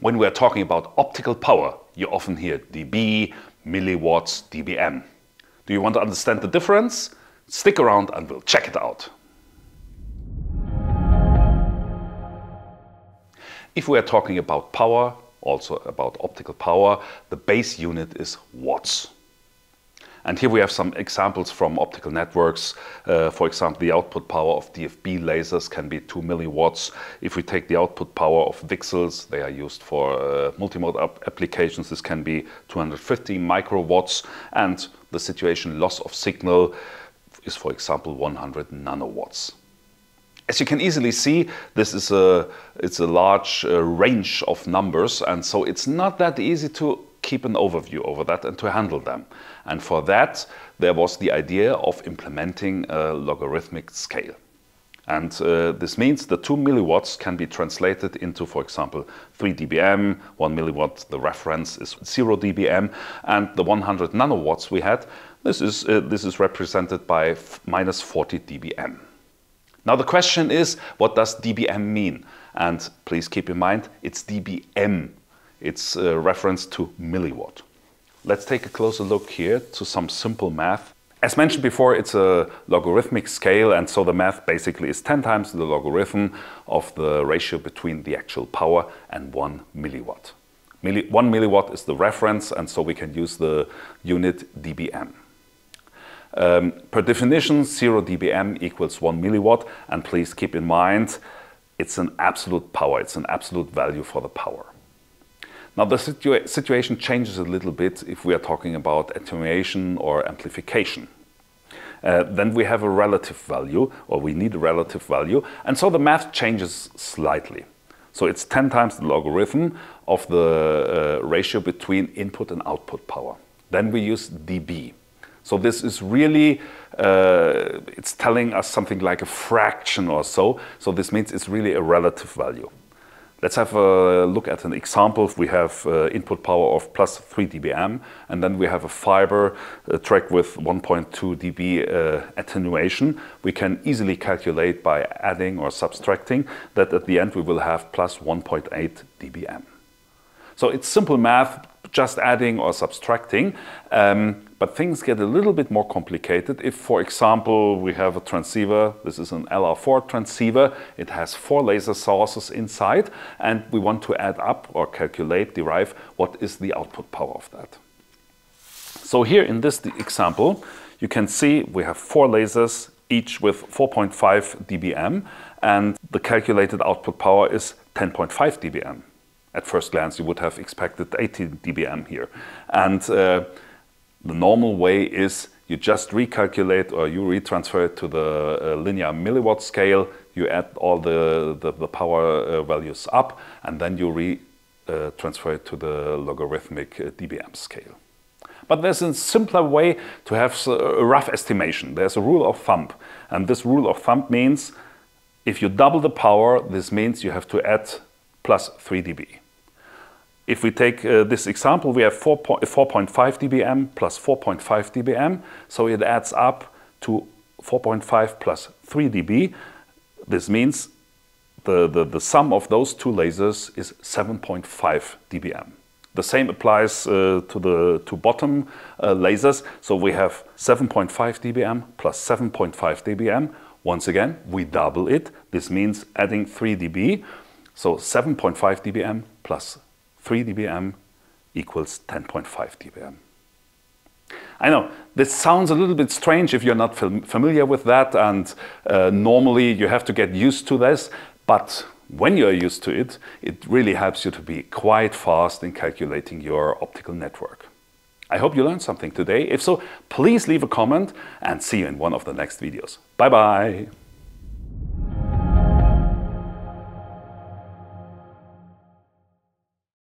When we are talking about optical power, you often hear dB, milliwatts, dBm. Do you want to understand the difference? Stick around and we'll check it out. If we are talking about power, also about optical power, the base unit is watts. And here we have some examples from optical networks. Uh, for example, the output power of DFB lasers can be 2 milliwatts. If we take the output power of VCSELs, they are used for uh, multimode applications. This can be 250 microwatts. And the situation loss of signal is, for example, 100 nanowatts. As you can easily see, this is a, it's a large uh, range of numbers, and so it's not that easy to keep an overview over that and to handle them. And for that, there was the idea of implementing a logarithmic scale. And uh, this means the 2 milliwatts can be translated into, for example, 3 dBm, 1 milliwatt, the reference is 0 dBm, and the 100 nanowatts we had, this is, uh, this is represented by minus 40 dBm. Now the question is, what does dBm mean? And please keep in mind, it's dBm. It's a reference to milliwatt. Let's take a closer look here to some simple math. As mentioned before, it's a logarithmic scale, and so the math basically is 10 times the logarithm of the ratio between the actual power and 1 milliwatt. Milli 1 milliwatt is the reference, and so we can use the unit dBm. Um, per definition, 0 dBm equals 1 milliwatt, and please keep in mind, it's an absolute power, it's an absolute value for the power. Now the situa situation changes a little bit if we are talking about attenuation or amplification. Uh, then we have a relative value, or we need a relative value, and so the math changes slightly. So it's 10 times the logarithm of the uh, ratio between input and output power. Then we use dB. So this is really, uh, it's telling us something like a fraction or so. So this means it's really a relative value. Let's have a look at an example. We have uh, input power of plus 3 dBm, and then we have a fiber uh, track with 1.2 dB uh, attenuation. We can easily calculate by adding or subtracting that at the end we will have plus 1.8 dBm. So it's simple math, just adding or subtracting. Um, but things get a little bit more complicated. If, for example, we have a transceiver, this is an LR4 transceiver, it has four laser sources inside, and we want to add up or calculate, derive, what is the output power of that. So here in this example, you can see we have four lasers, each with 4.5 dBm, and the calculated output power is 10.5 dBm. At first glance, you would have expected 18 dBm here. And uh, the normal way is you just recalculate or you retransfer it to the uh, linear milliwatt scale, you add all the, the, the power uh, values up, and then you retransfer uh, it to the logarithmic uh, dBm scale. But there's a simpler way to have a rough estimation. There's a rule of thumb. And this rule of thumb means if you double the power, this means you have to add plus 3 dB. If we take uh, this example, we have 4.5 dBm plus 4.5 dBm, so it adds up to 4.5 plus 3 dB. This means the, the, the sum of those two lasers is 7.5 dBm. The same applies uh, to the two bottom uh, lasers. So we have 7.5 dBm plus 7.5 dBm. Once again, we double it. This means adding 3 dB. So 7.5 dBm plus 3 dBm equals 10.5 dBm. I know this sounds a little bit strange if you're not familiar with that, and uh, normally you have to get used to this, but when you're used to it, it really helps you to be quite fast in calculating your optical network. I hope you learned something today. If so, please leave a comment and see you in one of the next videos. Bye bye.